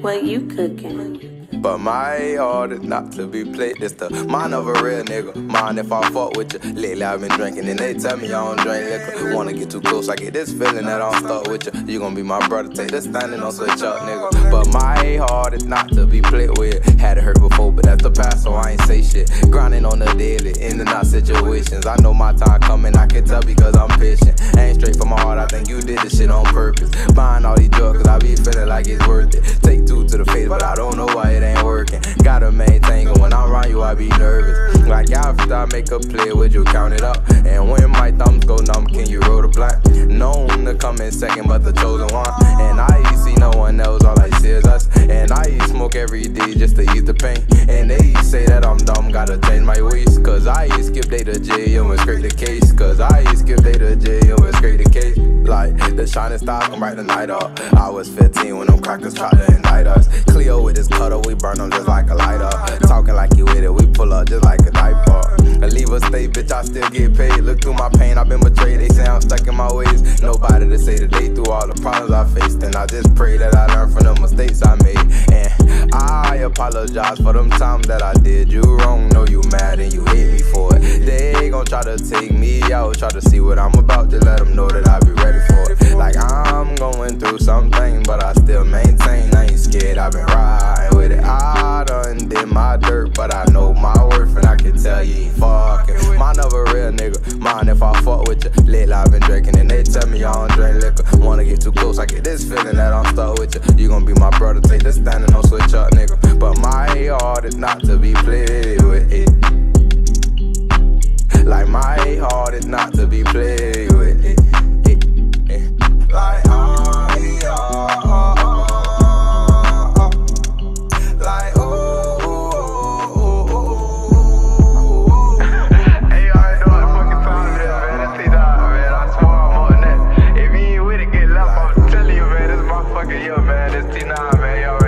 What you cooking? But my heart is not to be played. This the mind of a real nigga. Mind if I fuck with you. Lately I've been drinking and they tell me I don't drink liquor. Wanna get too close, I get this feeling that I'm stuck with you. You gon' be my brother, take this standing on switch up, nigga. But my heart is not to be played with. Had it hurt before, but that's the past, so I ain't say shit. Grinding on the daily, in and out situations. I know my time coming, I can tell because I'm patient. Ain't straight from my heart, I think you did this shit on purpose. Buying all these drugs, cause I be feeling like it's worth it. Take two to the face, but I don't know why it ain't working. Gotta maintain, when I'm around you, I be nervous. Like after I make a play, would you count it up? And when my thumbs go numb, can you roll the blunt? Known to come in second, but the chosen one. Day to jail and scrape the case. Cause I skip day to jail and scrape the case. Like the shining star come right the night up. I was 15 when them crackers tried to indict us. Cleo with his cutter, we burn them just like a lighter. Talking like you with it, we pull up just like a diaper. And leave a state, bitch, I still get paid. Look through my pain, I've been betrayed. They I'm stuck in my ways. Nobody to say that they through all the problems I faced. And I just pray that I learn from the mistakes I made. And I apologize for them times that I did you wrong. Know you mad and you hate me for it. They gon' try to take me out, try to see what I'm about. Just let them know that I be ready for it. Like I'm going through something, but I still maintain. I ain't scared, I've been riding with it. I done did my dirt, but I know my worth, and I can tell you ain't fucking. Mine of a real nigga, mine if I fuck with you. Lately I've been drinking, and they tell me I don't drink liquor. Wanna get too close, I get this feeling that I'm stuck with you. You gon' be my brother, take this standing, don't switch up, nigga. But my heart is not to be played with. It. Like my heart is not 59, man. Y'all